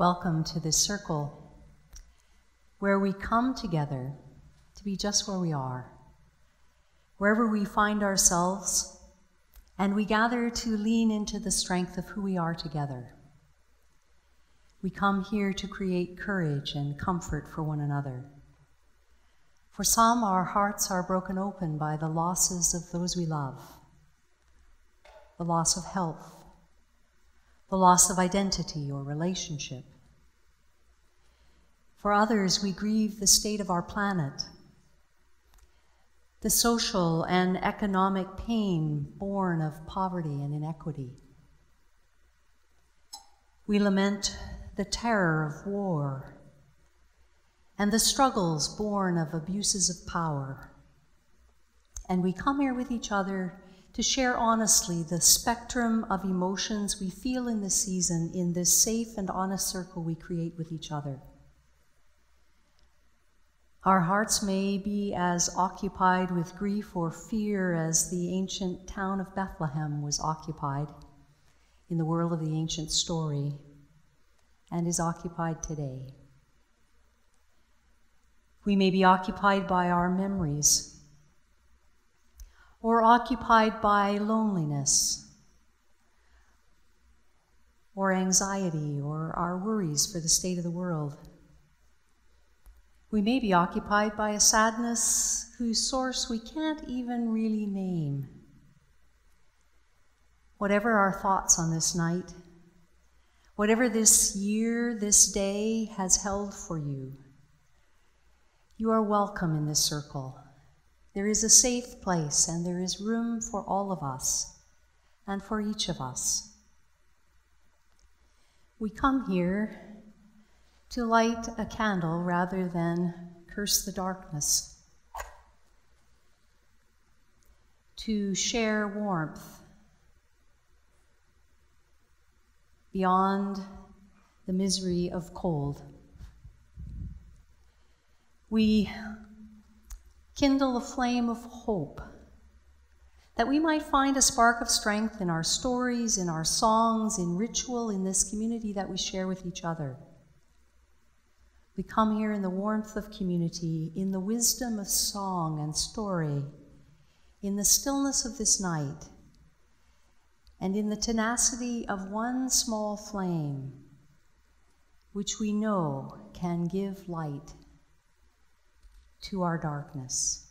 Welcome to this circle where we come together to be just where we are, wherever we find ourselves, and we gather to lean into the strength of who we are together. We come here to create courage and comfort for one another. For some, our hearts are broken open by the losses of those we love the loss of health, the loss of identity or relationship. For others, we grieve the state of our planet, the social and economic pain born of poverty and inequity. We lament the terror of war and the struggles born of abuses of power. And we come here with each other to share honestly the spectrum of emotions we feel in this season in this safe and honest circle we create with each other. Our hearts may be as occupied with grief or fear as the ancient town of Bethlehem was occupied in the world of the ancient story and is occupied today. We may be occupied by our memories or occupied by loneliness or anxiety or our worries for the state of the world. We may be occupied by a sadness whose source we can't even really name. Whatever our thoughts on this night, whatever this year, this day has held for you, you are welcome in this circle. There is a safe place and there is room for all of us and for each of us. We come here to light a candle rather than curse the darkness, to share warmth beyond the misery of cold. We kindle a flame of hope that we might find a spark of strength in our stories, in our songs, in ritual, in this community that we share with each other. We come here in the warmth of community, in the wisdom of song and story, in the stillness of this night, and in the tenacity of one small flame, which we know can give light to our darkness.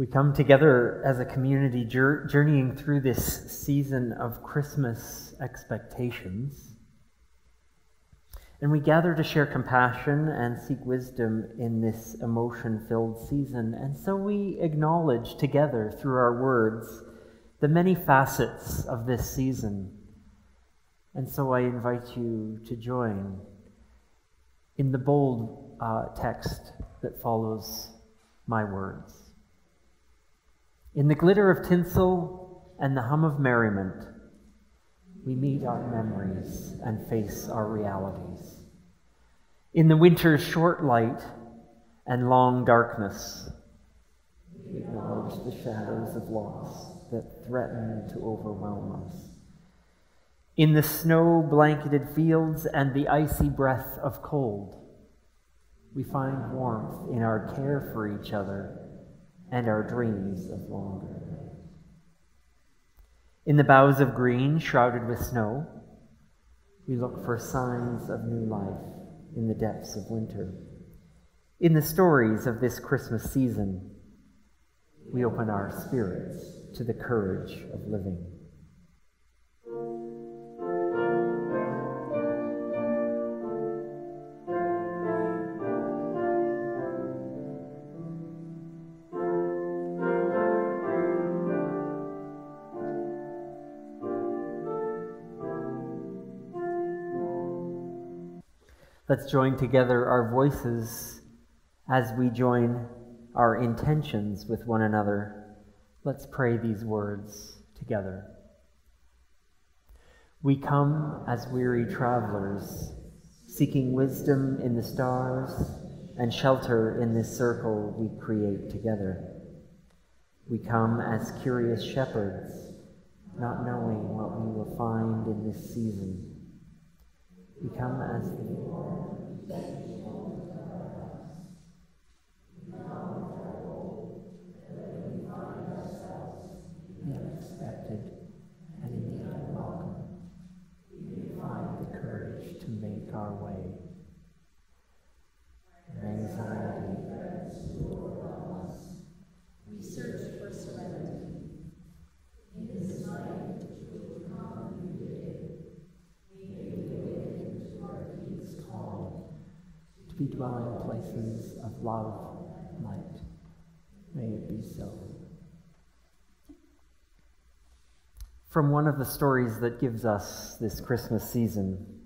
We come together as a community journeying through this season of Christmas expectations. And we gather to share compassion and seek wisdom in this emotion filled season. And so we acknowledge together through our words the many facets of this season. And so I invite you to join in the bold uh, text that follows my words. In the glitter of tinsel and the hum of merriment, we meet our memories and face our realities. In the winter's short light and long darkness, We acknowledge the shadows of loss that threaten to overwhelm us. In the snow blanketed fields and the icy breath of cold, we find warmth in our care for each other and our dreams of longer. In the boughs of green shrouded with snow, we look for signs of new life in the depths of winter. In the stories of this Christmas season, we open our spirits to the courage of living. Let's join together our voices as we join our intentions with one another. Let's pray these words together. We come as weary travelers, seeking wisdom in the stars and shelter in this circle we create together. We come as curious shepherds, not knowing what we will find in this season. We come as the be dwelling places of love, might. May it be so. From one of the stories that gives us this Christmas season,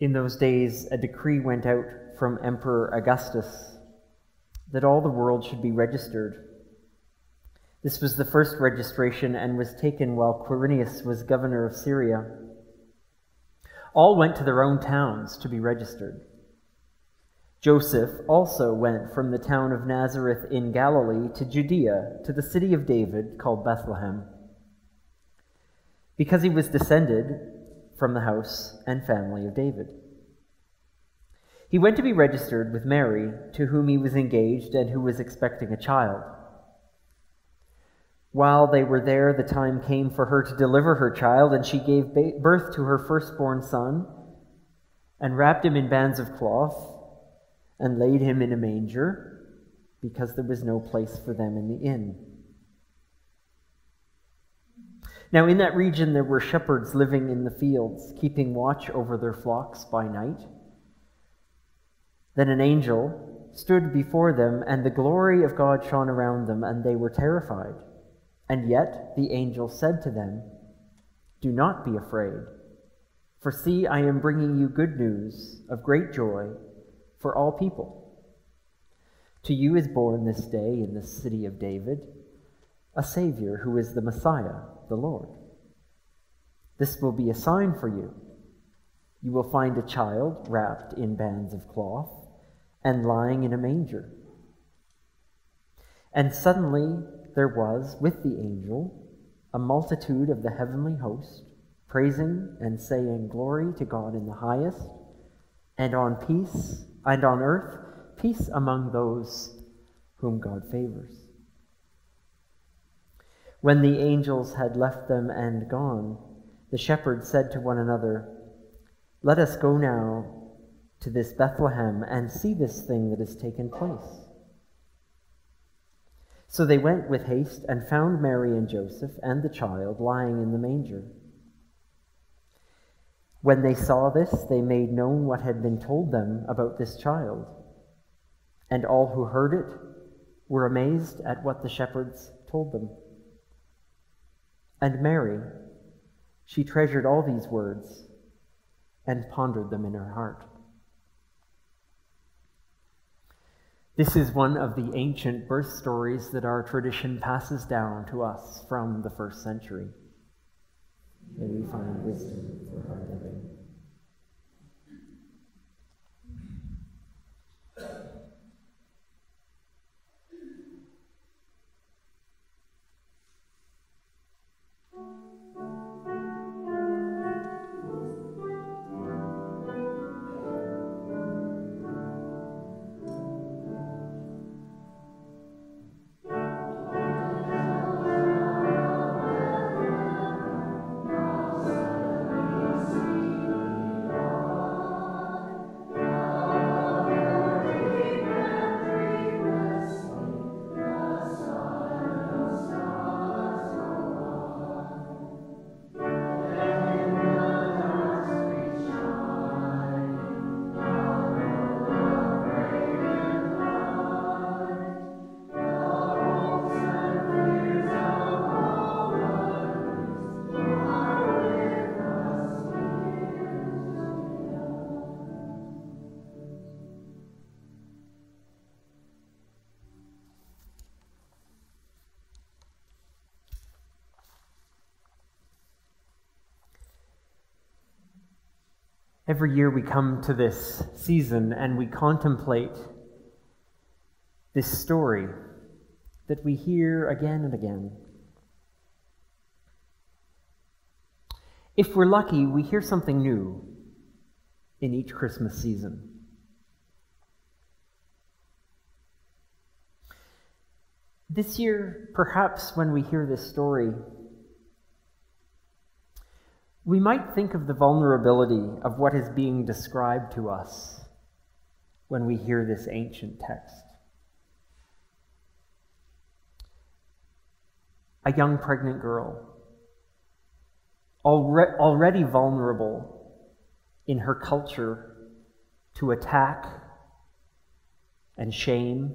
In those days, a decree went out from Emperor Augustus that all the world should be registered this was the first registration and was taken while Quirinius was governor of Syria. All went to their own towns to be registered. Joseph also went from the town of Nazareth in Galilee to Judea, to the city of David called Bethlehem, because he was descended from the house and family of David. He went to be registered with Mary, to whom he was engaged and who was expecting a child. While they were there, the time came for her to deliver her child, and she gave birth to her firstborn son, and wrapped him in bands of cloth, and laid him in a manger, because there was no place for them in the inn. Now, in that region, there were shepherds living in the fields, keeping watch over their flocks by night. Then an angel stood before them, and the glory of God shone around them, and they were terrified. And yet the angel said to them, Do not be afraid, for see, I am bringing you good news of great joy for all people. To you is born this day in the city of David a Savior who is the Messiah, the Lord. This will be a sign for you. You will find a child wrapped in bands of cloth and lying in a manger. And suddenly there was with the angel a multitude of the heavenly host, praising and saying, Glory to God in the highest, and on peace, and on earth, peace among those whom God favors. When the angels had left them and gone, the shepherds said to one another, Let us go now to this Bethlehem and see this thing that has taken place so they went with haste and found Mary and Joseph and the child lying in the manger. When they saw this, they made known what had been told them about this child. And all who heard it were amazed at what the shepherds told them. And Mary, she treasured all these words and pondered them in her heart. This is one of the ancient birth stories that our tradition passes down to us from the first century. May we find wisdom for our living. Every year we come to this season and we contemplate this story that we hear again and again. If we're lucky, we hear something new in each Christmas season. This year, perhaps when we hear this story, we might think of the vulnerability of what is being described to us when we hear this ancient text. A young pregnant girl, already vulnerable in her culture to attack and shame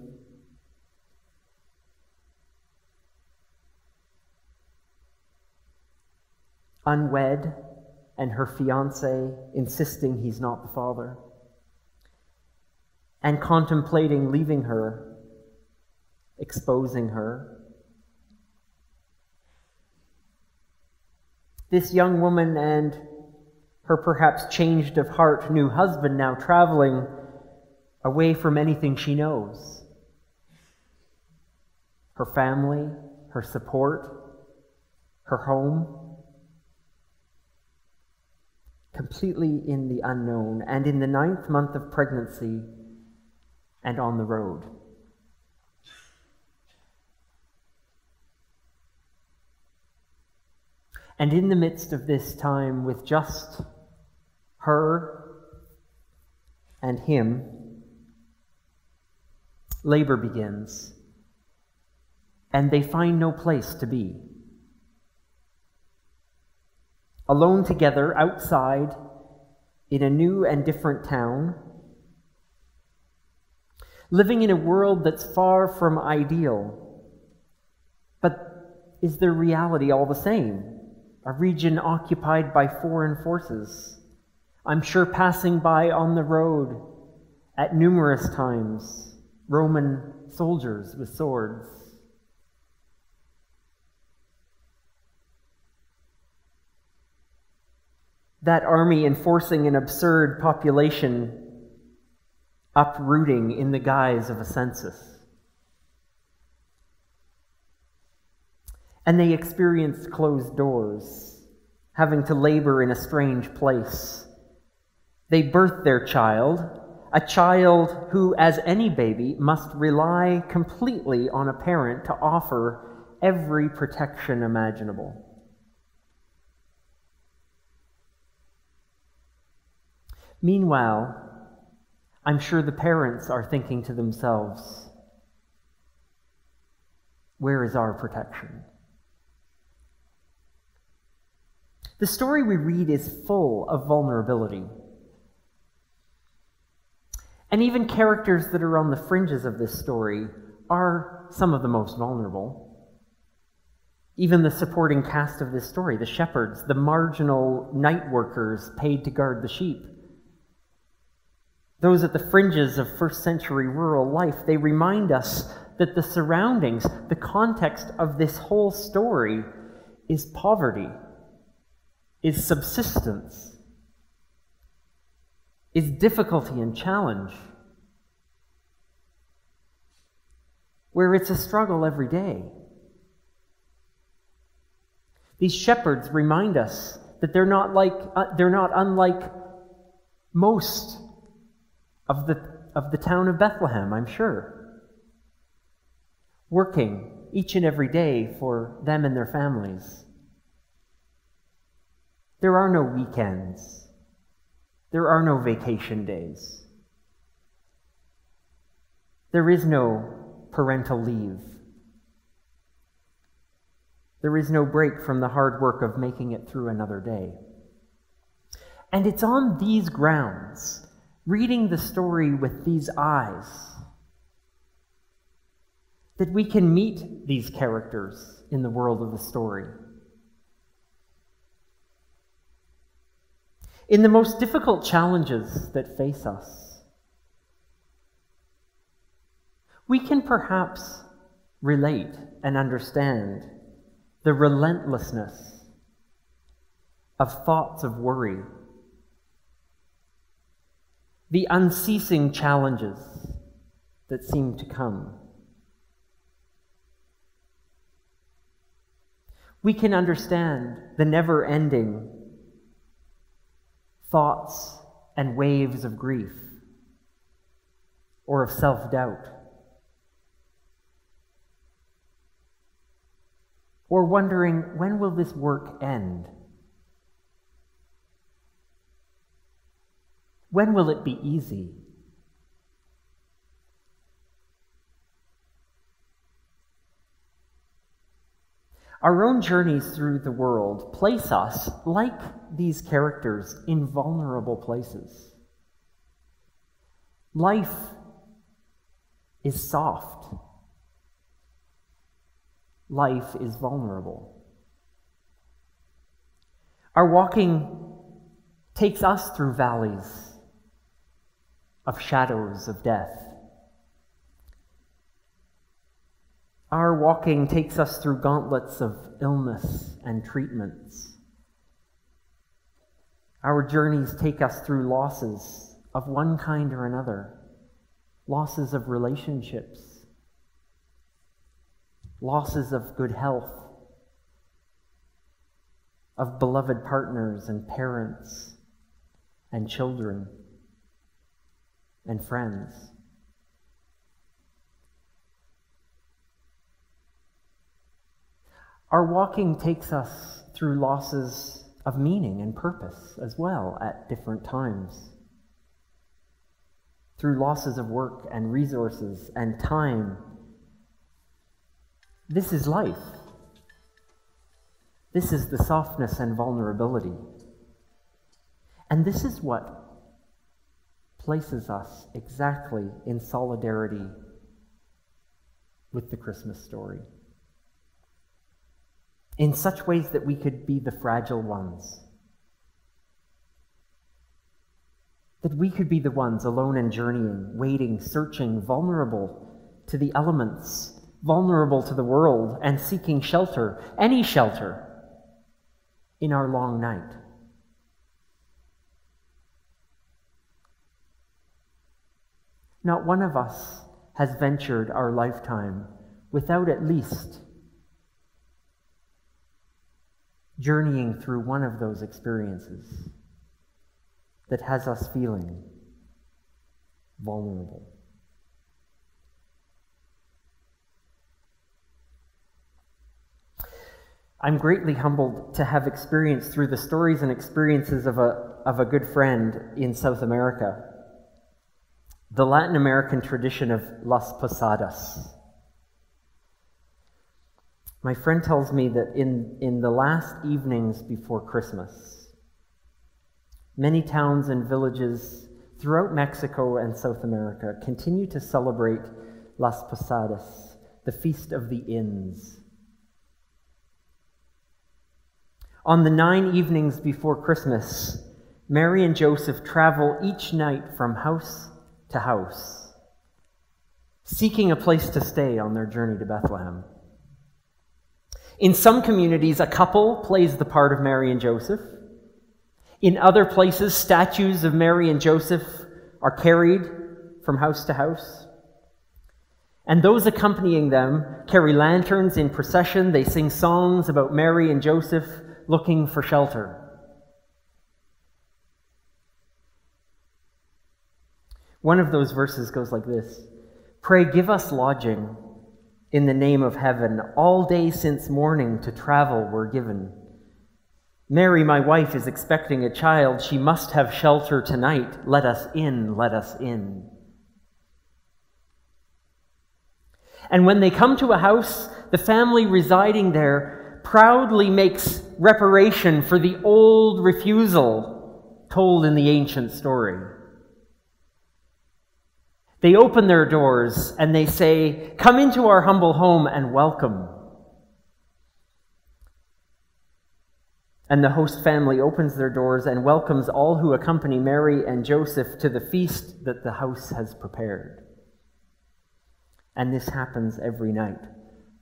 unwed, and her fiance insisting he's not the father, and contemplating leaving her, exposing her. This young woman and her perhaps changed of heart new husband now traveling away from anything she knows her family, her support, her home completely in the unknown, and in the ninth month of pregnancy and on the road. And in the midst of this time, with just her and him, labor begins, and they find no place to be alone together outside in a new and different town, living in a world that's far from ideal. But is their reality all the same? A region occupied by foreign forces. I'm sure passing by on the road at numerous times Roman soldiers with swords. That army enforcing an absurd population uprooting in the guise of a census. And they experienced closed doors, having to labor in a strange place. They birthed their child, a child who, as any baby, must rely completely on a parent to offer every protection imaginable. Meanwhile, I'm sure the parents are thinking to themselves, where is our protection? The story we read is full of vulnerability. And even characters that are on the fringes of this story are some of the most vulnerable. Even the supporting cast of this story, the shepherds, the marginal night workers paid to guard the sheep, those at the fringes of first century rural life, they remind us that the surroundings, the context of this whole story is poverty, is subsistence, is difficulty and challenge, where it's a struggle every day. These shepherds remind us that they're not like uh, they're not unlike most of the, of the town of Bethlehem, I'm sure. Working each and every day for them and their families. There are no weekends. There are no vacation days. There is no parental leave. There is no break from the hard work of making it through another day. And it's on these grounds reading the story with these eyes, that we can meet these characters in the world of the story. In the most difficult challenges that face us, we can perhaps relate and understand the relentlessness of thoughts of worry the unceasing challenges that seem to come. We can understand the never ending thoughts and waves of grief or of self doubt. Or wondering, when will this work end? When will it be easy? Our own journeys through the world place us, like these characters, in vulnerable places. Life is soft. Life is vulnerable. Our walking takes us through valleys of shadows of death. Our walking takes us through gauntlets of illness and treatments. Our journeys take us through losses of one kind or another, losses of relationships, losses of good health, of beloved partners and parents and children and friends. Our walking takes us through losses of meaning and purpose as well at different times. Through losses of work and resources and time. This is life. This is the softness and vulnerability. And this is what places us exactly in solidarity with the Christmas story. In such ways that we could be the fragile ones. That we could be the ones alone and journeying, waiting, searching, vulnerable to the elements, vulnerable to the world, and seeking shelter, any shelter, in our long night. Not one of us has ventured our lifetime without at least journeying through one of those experiences that has us feeling vulnerable. I'm greatly humbled to have experienced through the stories and experiences of a, of a good friend in South America the Latin American tradition of Las Posadas. My friend tells me that in, in the last evenings before Christmas, many towns and villages throughout Mexico and South America continue to celebrate Las Posadas, the Feast of the Inns. On the nine evenings before Christmas, Mary and Joseph travel each night from house to house, seeking a place to stay on their journey to Bethlehem. In some communities, a couple plays the part of Mary and Joseph. In other places, statues of Mary and Joseph are carried from house to house. And those accompanying them carry lanterns in procession. They sing songs about Mary and Joseph looking for shelter. One of those verses goes like this Pray, give us lodging in the name of heaven. All day since morning to travel we're given. Mary, my wife, is expecting a child. She must have shelter tonight. Let us in, let us in. And when they come to a house, the family residing there proudly makes reparation for the old refusal told in the ancient story. They open their doors and they say, Come into our humble home and welcome. And the host family opens their doors and welcomes all who accompany Mary and Joseph to the feast that the house has prepared. And this happens every night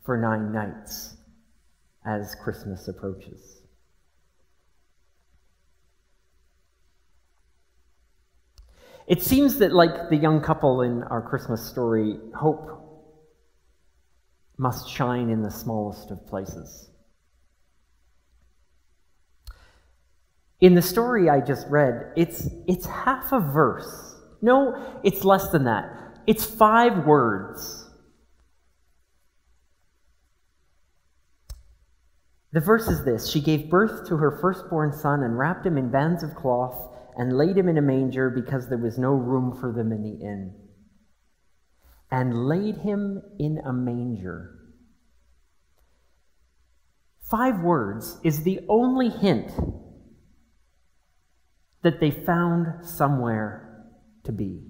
for nine nights as Christmas approaches. It seems that, like the young couple in our Christmas story, hope must shine in the smallest of places. In the story I just read, it's, it's half a verse. No, it's less than that. It's five words. The verse is this She gave birth to her firstborn son and wrapped him in bands of cloth and laid him in a manger because there was no room for them in the inn. And laid him in a manger. Five words is the only hint that they found somewhere to be.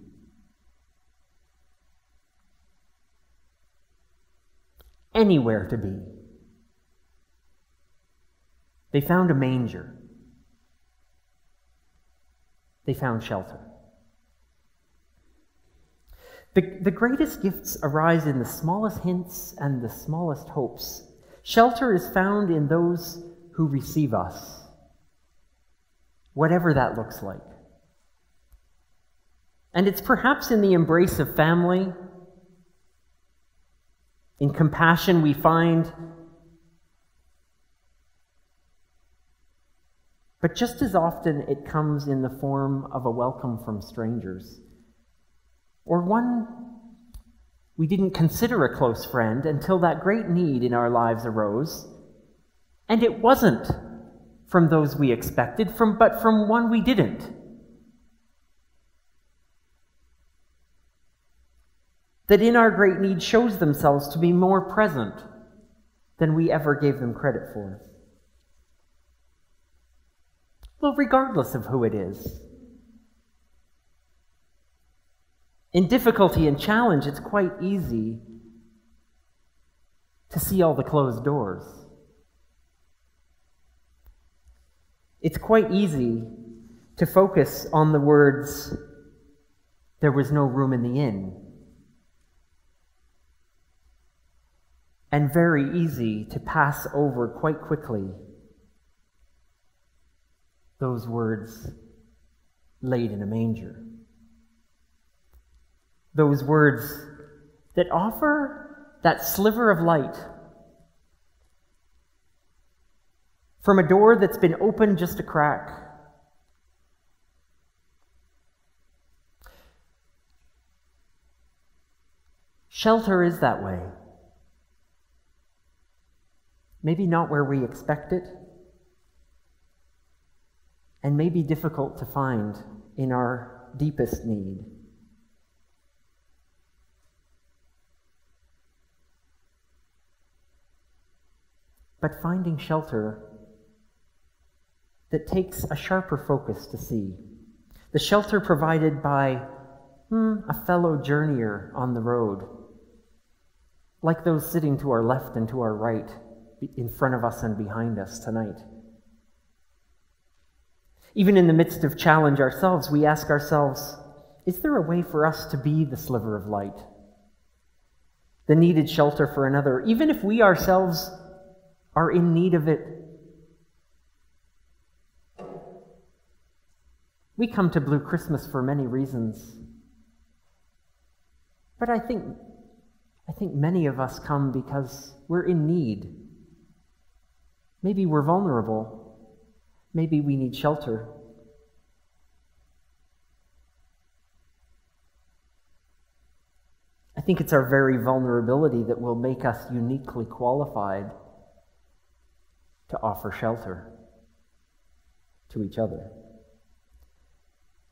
Anywhere to be. They found a manger. They found shelter. The, the greatest gifts arise in the smallest hints and the smallest hopes. Shelter is found in those who receive us, whatever that looks like. And it's perhaps in the embrace of family, in compassion, we find But just as often, it comes in the form of a welcome from strangers, or one we didn't consider a close friend until that great need in our lives arose. And it wasn't from those we expected, from, but from one we didn't. That in our great need shows themselves to be more present than we ever gave them credit for. Well, regardless of who it is. In difficulty and challenge, it's quite easy to see all the closed doors. It's quite easy to focus on the words, there was no room in the inn. And very easy to pass over quite quickly those words laid in a manger. Those words that offer that sliver of light from a door that's been opened just a crack. Shelter is that way. Maybe not where we expect it and may be difficult to find in our deepest need. But finding shelter that takes a sharper focus to see. The shelter provided by hmm, a fellow journeyer on the road, like those sitting to our left and to our right, in front of us and behind us tonight. Even in the midst of challenge ourselves, we ask ourselves is there a way for us to be the sliver of light? The needed shelter for another, even if we ourselves are in need of it. We come to Blue Christmas for many reasons. But I think, I think many of us come because we're in need. Maybe we're vulnerable. Maybe we need shelter. I think it's our very vulnerability that will make us uniquely qualified to offer shelter to each other.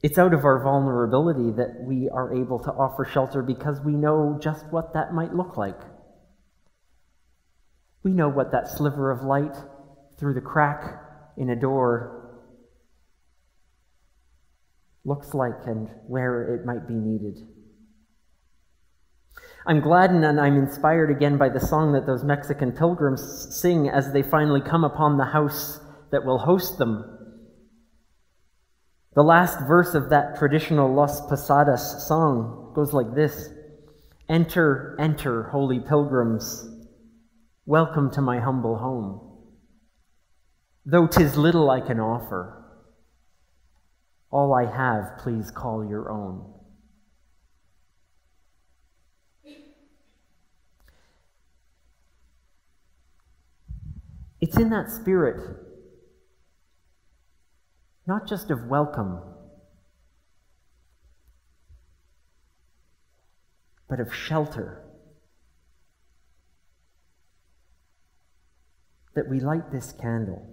It's out of our vulnerability that we are able to offer shelter because we know just what that might look like. We know what that sliver of light through the crack in a door looks like and where it might be needed. I'm gladdened and I'm inspired again by the song that those Mexican pilgrims sing as they finally come upon the house that will host them. The last verse of that traditional Las Posadas song goes like this Enter, enter, holy pilgrims, welcome to my humble home. Though 'tis little I can offer, All I have, please call your own. It's in that spirit, not just of welcome, but of shelter, that we light this candle.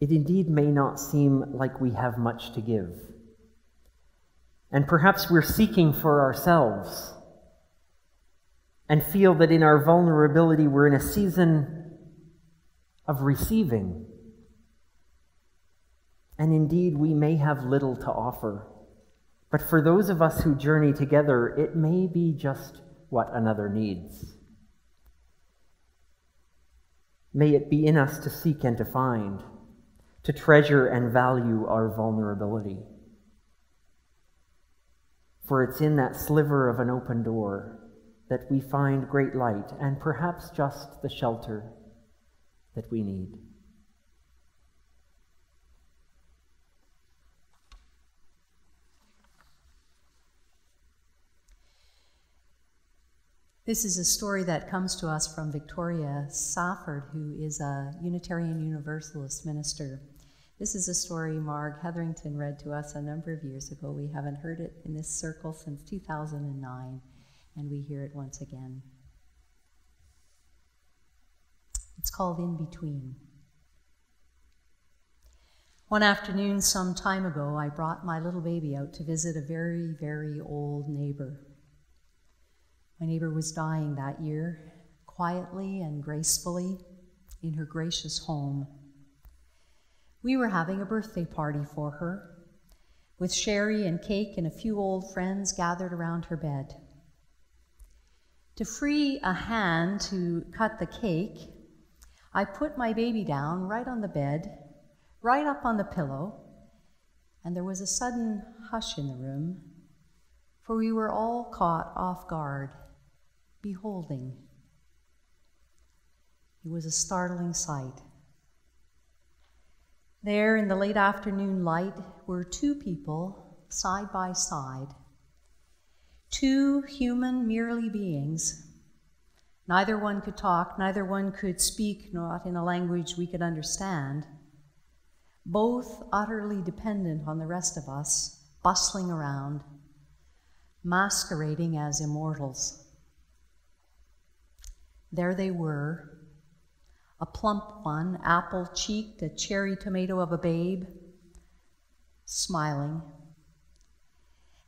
It indeed may not seem like we have much to give. And perhaps we're seeking for ourselves and feel that in our vulnerability we're in a season of receiving. And indeed, we may have little to offer. But for those of us who journey together, it may be just what another needs. May it be in us to seek and to find, to treasure and value our vulnerability. For it's in that sliver of an open door that we find great light and perhaps just the shelter that we need. This is a story that comes to us from Victoria Safford, who is a Unitarian Universalist minister. This is a story Marg Hetherington read to us a number of years ago. We haven't heard it in this circle since 2009, and we hear it once again. It's called In Between. One afternoon, some time ago, I brought my little baby out to visit a very, very old neighbor. My neighbor was dying that year, quietly and gracefully, in her gracious home. We were having a birthday party for her, with sherry and cake and a few old friends gathered around her bed. To free a hand to cut the cake, I put my baby down right on the bed, right up on the pillow, and there was a sudden hush in the room, for we were all caught off guard, beholding. It was a startling sight. There in the late afternoon light were two people side by side, two human merely beings. Neither one could talk, neither one could speak, not in a language we could understand. Both utterly dependent on the rest of us, bustling around, masquerading as immortals. There they were, a plump one, apple cheeked, a cherry tomato of a babe, smiling,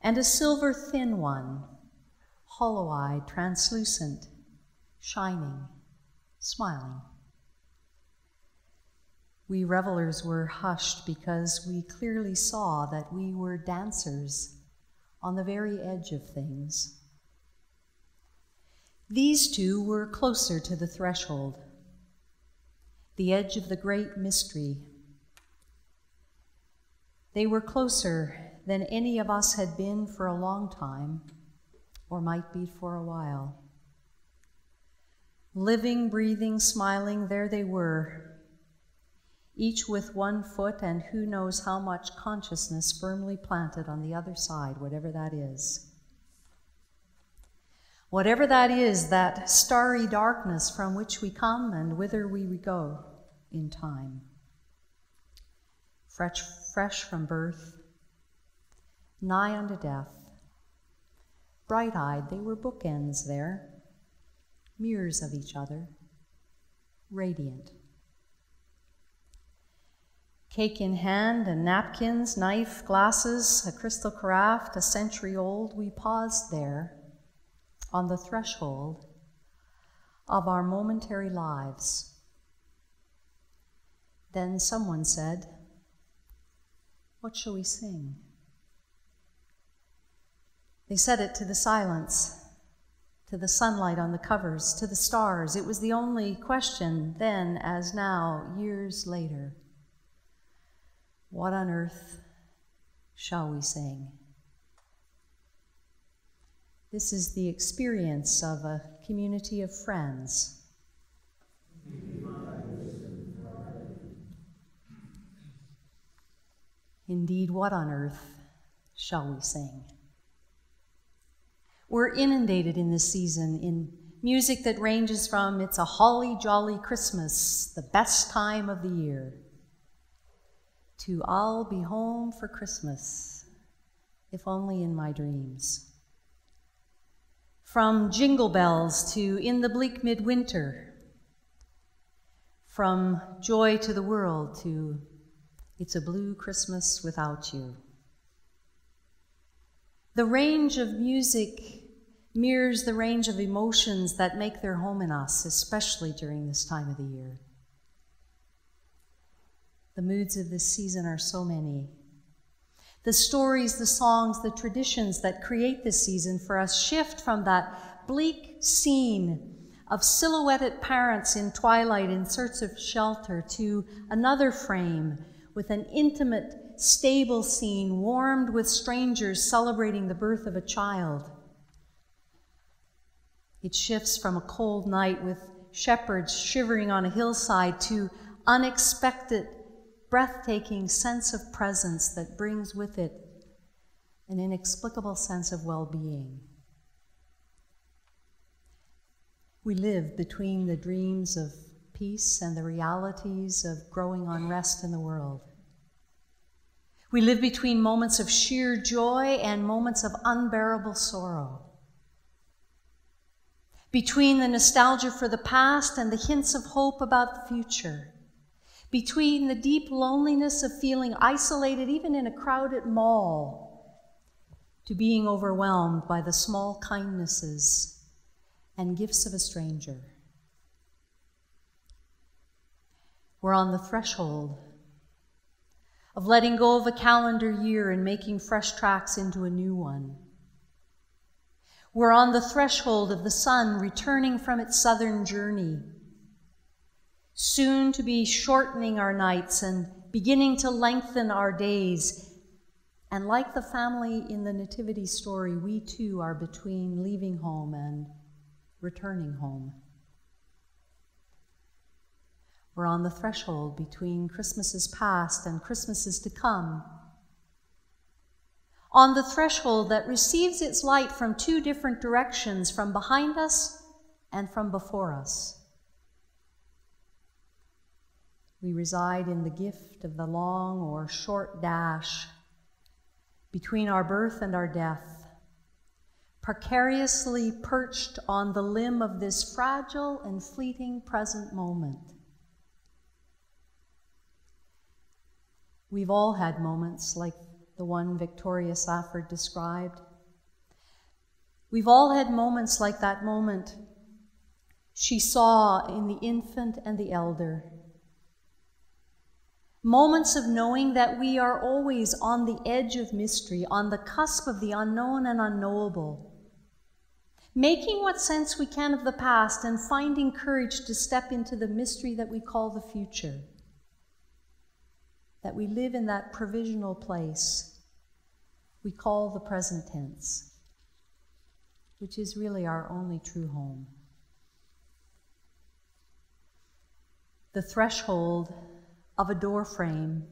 and a silver thin one, hollow eyed, translucent, shining, smiling. We revelers were hushed because we clearly saw that we were dancers on the very edge of things. These two were closer to the threshold the edge of the great mystery. They were closer than any of us had been for a long time, or might be for a while. Living, breathing, smiling, there they were, each with one foot and who knows how much consciousness firmly planted on the other side, whatever that is. Whatever that is, that starry darkness from which we come and whither we go in time. Fresh, fresh from birth, nigh unto death, bright eyed, they were bookends there, mirrors of each other, radiant. Cake in hand and napkins, knife, glasses, a crystal carafe, a century old, we paused there on the threshold of our momentary lives. Then someone said, What shall we sing? They said it to the silence, to the sunlight on the covers, to the stars. It was the only question then as now, years later. What on earth shall we sing? This is the experience of a community of friends. Indeed, what on earth shall we sing? We're inundated in this season in music that ranges from It's a Holly Jolly Christmas, the best time of the year, to I'll be home for Christmas, if only in my dreams. From Jingle Bells to In the Bleak Midwinter, from Joy to the World to It's a Blue Christmas Without You. The range of music mirrors the range of emotions that make their home in us, especially during this time of the year. The moods of this season are so many. The stories, the songs, the traditions that create this season for us shift from that bleak scene of silhouetted parents in twilight in search of shelter to another frame with an intimate, stable scene warmed with strangers celebrating the birth of a child. It shifts from a cold night with shepherds shivering on a hillside to unexpected, breathtaking sense of presence that brings with it an inexplicable sense of well being. We live between the dreams of peace and the realities of growing unrest in the world. We live between moments of sheer joy and moments of unbearable sorrow between the nostalgia for the past and the hints of hope about the future, between the deep loneliness of feeling isolated even in a crowded mall, to being overwhelmed by the small kindnesses and gifts of a stranger. We're on the threshold of letting go of a calendar year and making fresh tracks into a new one we're on the threshold of the sun returning from its southern journey, soon to be shortening our nights and beginning to lengthen our days. And like the family in the Nativity story, we too are between leaving home and returning home. We're on the threshold between Christmases past and Christmases to come on the threshold that receives its light from two different directions from behind us and from before us. We reside in the gift of the long or short dash between our birth and our death, precariously perched on the limb of this fragile and fleeting present moment. We've all had moments like the one Victoria Safford described. We've all had moments like that moment she saw in the infant and the elder. Moments of knowing that we are always on the edge of mystery, on the cusp of the unknown and unknowable. Making what sense we can of the past and finding courage to step into the mystery that we call the future. That we live in that provisional place we call the present tense, which is really our only true home. The threshold of a door frame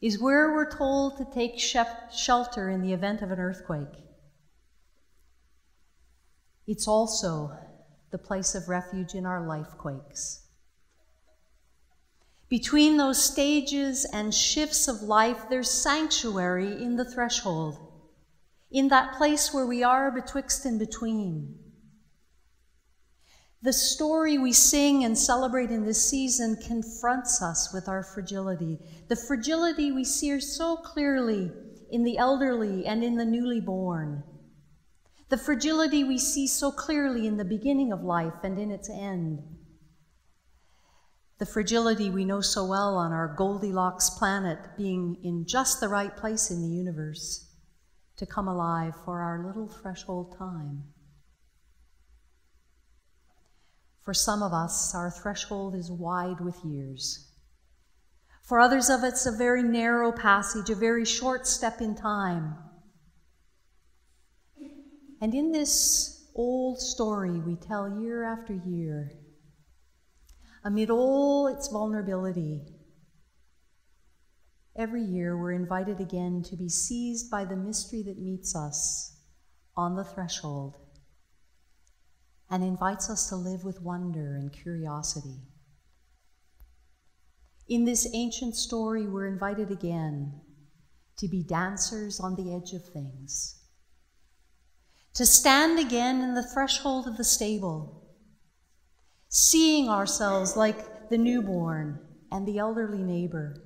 is where we're told to take shelter in the event of an earthquake. It's also the place of refuge in our life quakes. Between those stages and shifts of life, there's sanctuary in the threshold, in that place where we are betwixt and between. The story we sing and celebrate in this season confronts us with our fragility, the fragility we see so clearly in the elderly and in the newly born, the fragility we see so clearly in the beginning of life and in its end. The fragility we know so well on our Goldilocks planet being in just the right place in the universe to come alive for our little threshold time. For some of us, our threshold is wide with years. For others of it's a very narrow passage, a very short step in time. And in this old story we tell year after year, amid all its vulnerability. every year we're invited again to be seized by the mystery that meets us on the threshold and invites us to live with wonder and curiosity. In this ancient story, we're invited again to be dancers on the edge of things, to stand again in the threshold of the stable, seeing ourselves like the newborn and the elderly neighbor,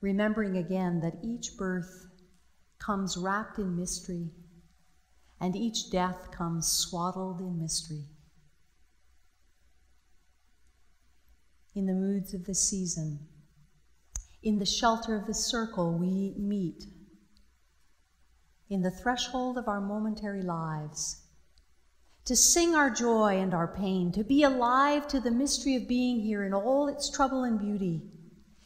remembering again that each birth comes wrapped in mystery and each death comes swaddled in mystery. In the moods of the season, in the shelter of the circle, we meet. In the threshold of our momentary lives, to sing our joy and our pain, to be alive to the mystery of being here in all its trouble and beauty,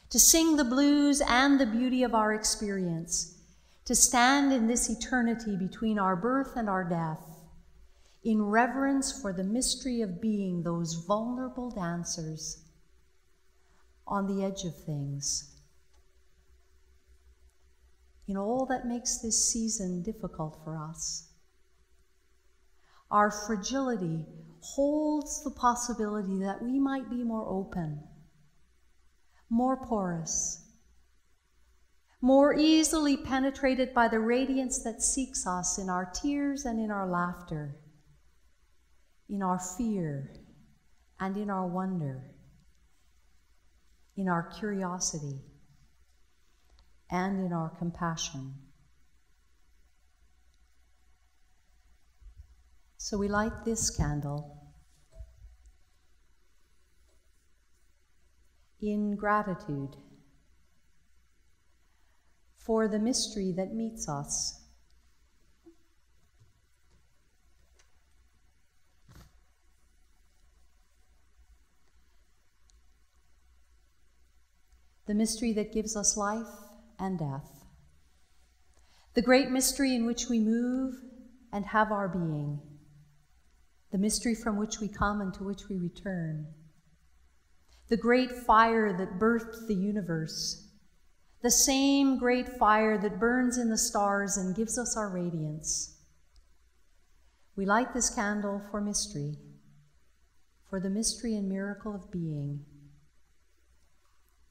to sing the blues and the beauty of our experience to stand in this eternity between our birth and our death, in reverence for the mystery of being those vulnerable dancers on the edge of things. In all that makes this season difficult for us, our fragility holds the possibility that we might be more open, more porous, more easily penetrated by the radiance that seeks us in our tears and in our laughter, in our fear and in our wonder, in our curiosity and in our compassion. So we light this candle in gratitude for the mystery that meets us. The mystery that gives us life and death. The great mystery in which we move and have our being. The mystery from which we come and to which we return. The great fire that birthed the universe the same great fire that burns in the stars and gives us our radiance. We light this candle for mystery, for the mystery and miracle of being,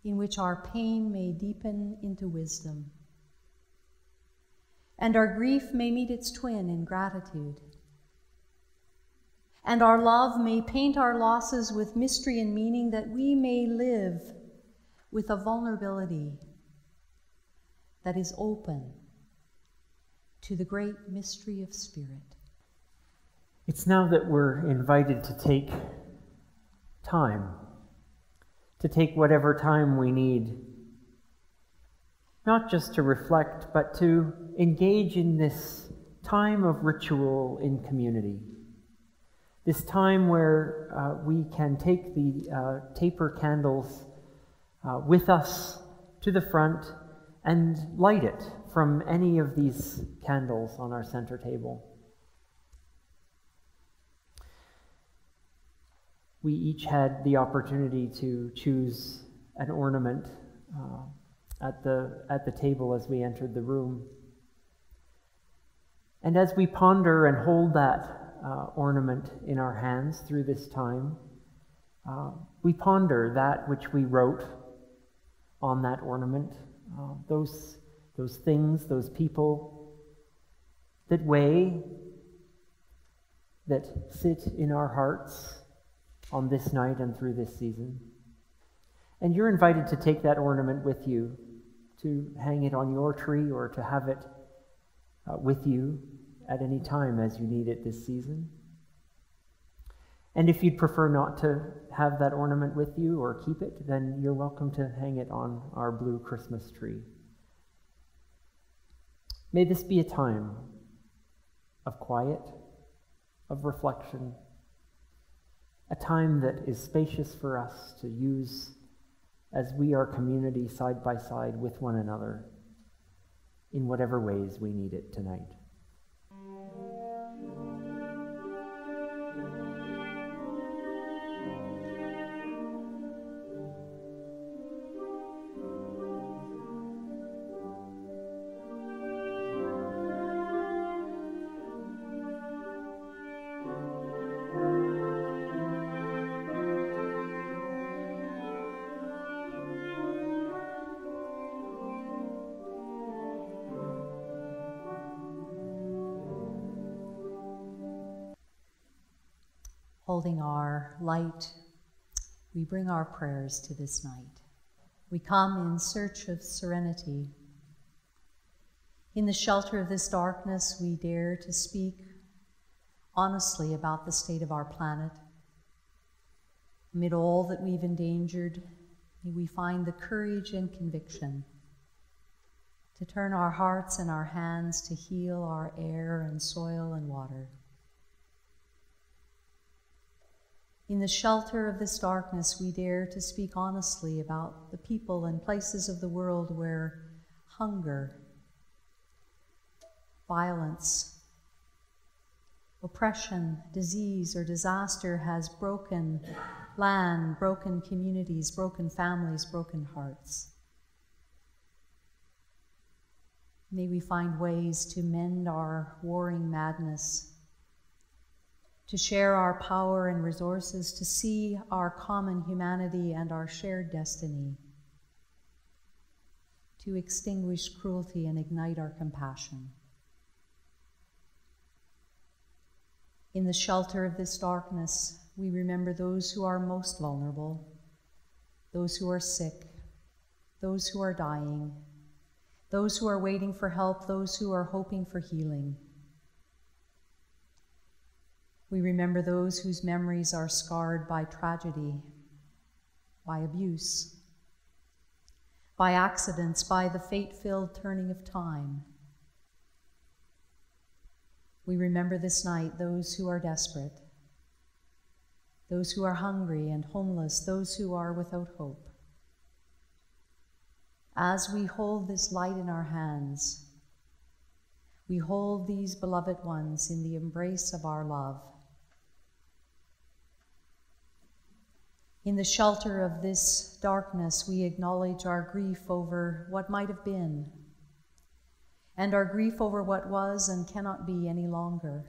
in which our pain may deepen into wisdom, and our grief may meet its twin in gratitude, and our love may paint our losses with mystery and meaning that we may live with a vulnerability that is open to the great mystery of Spirit. It's now that we're invited to take time, to take whatever time we need, not just to reflect, but to engage in this time of ritual in community. This time where uh, we can take the uh, taper candles uh, with us to the front and light it from any of these candles on our center table. We each had the opportunity to choose an ornament uh, at, the, at the table as we entered the room. And as we ponder and hold that uh, ornament in our hands through this time, uh, we ponder that which we wrote on that ornament uh, those, those things, those people that weigh, that sit in our hearts on this night and through this season. And you're invited to take that ornament with you, to hang it on your tree or to have it uh, with you at any time as you need it this season. And if you'd prefer not to have that ornament with you or keep it, then you're welcome to hang it on our blue Christmas tree. May this be a time of quiet, of reflection, a time that is spacious for us to use as we are community side by side with one another in whatever ways we need it tonight. Holding our light, we bring our prayers to this night. We come in search of serenity. In the shelter of this darkness, we dare to speak honestly about the state of our planet. Amid all that we've endangered, may we find the courage and conviction to turn our hearts and our hands to heal our air and soil and water. In the shelter of this darkness, we dare to speak honestly about the people and places of the world where hunger, violence, oppression, disease, or disaster has broken land, broken communities, broken families, broken hearts. May we find ways to mend our warring madness to share our power and resources, to see our common humanity and our shared destiny, to extinguish cruelty and ignite our compassion. In the shelter of this darkness, we remember those who are most vulnerable, those who are sick, those who are dying, those who are waiting for help, those who are hoping for healing. We remember those whose memories are scarred by tragedy, by abuse, by accidents, by the fate filled turning of time. We remember this night those who are desperate, those who are hungry and homeless, those who are without hope. As we hold this light in our hands, we hold these beloved ones in the embrace of our love. In the shelter of this darkness, we acknowledge our grief over what might have been, and our grief over what was and cannot be any longer.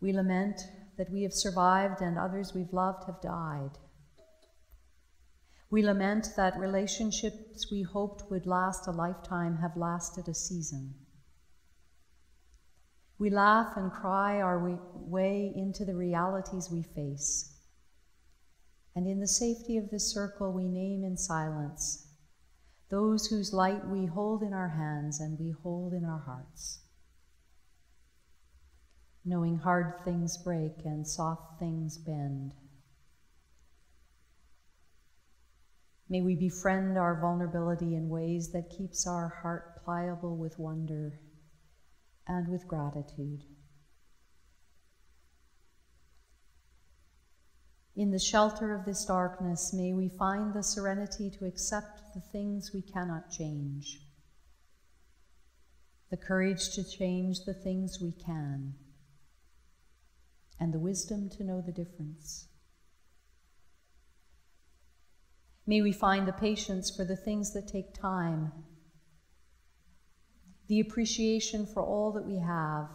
We lament that we have survived and others we've loved have died. We lament that relationships we hoped would last a lifetime have lasted a season. We laugh and cry our way into the realities we face. And in the safety of this circle, we name in silence those whose light we hold in our hands and we hold in our hearts. Knowing hard things break and soft things bend. May we befriend our vulnerability in ways that keeps our heart pliable with wonder and with gratitude. In the shelter of this darkness, may we find the serenity to accept the things we cannot change, the courage to change the things we can, and the wisdom to know the difference. May we find the patience for the things that take time the appreciation for all that we have,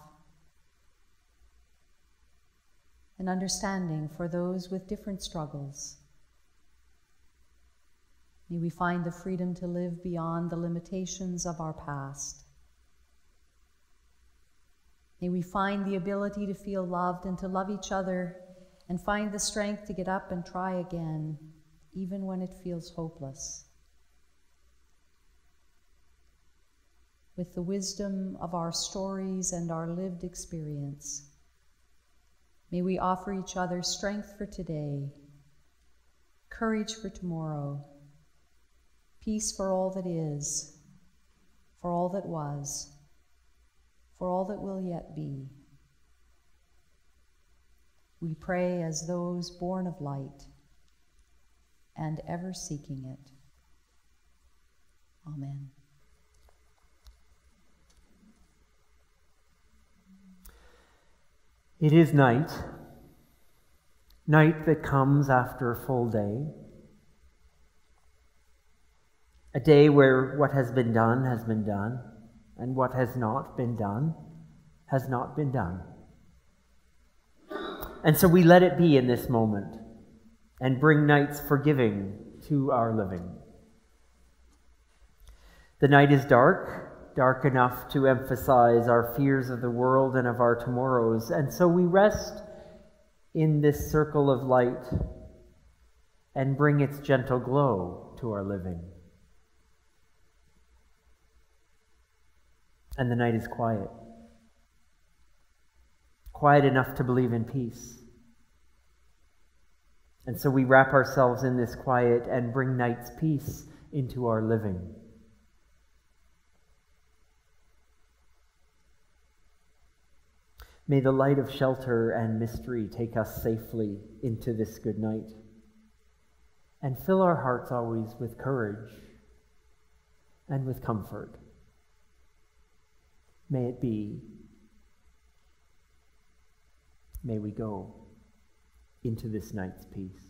and understanding for those with different struggles. May we find the freedom to live beyond the limitations of our past. May we find the ability to feel loved and to love each other and find the strength to get up and try again, even when it feels hopeless. With the wisdom of our stories and our lived experience. May we offer each other strength for today, courage for tomorrow, peace for all that is, for all that was, for all that will yet be. We pray as those born of light and ever seeking it. Amen. It is night, night that comes after a full day, a day where what has been done has been done, and what has not been done has not been done. And so we let it be in this moment and bring night's forgiving to our living. The night is dark, dark enough to emphasize our fears of the world and of our tomorrows. And so we rest in this circle of light and bring its gentle glow to our living. And the night is quiet. Quiet enough to believe in peace. And so we wrap ourselves in this quiet and bring night's peace into our living. May the light of shelter and mystery take us safely into this good night and fill our hearts always with courage and with comfort. May it be. May we go into this night's peace.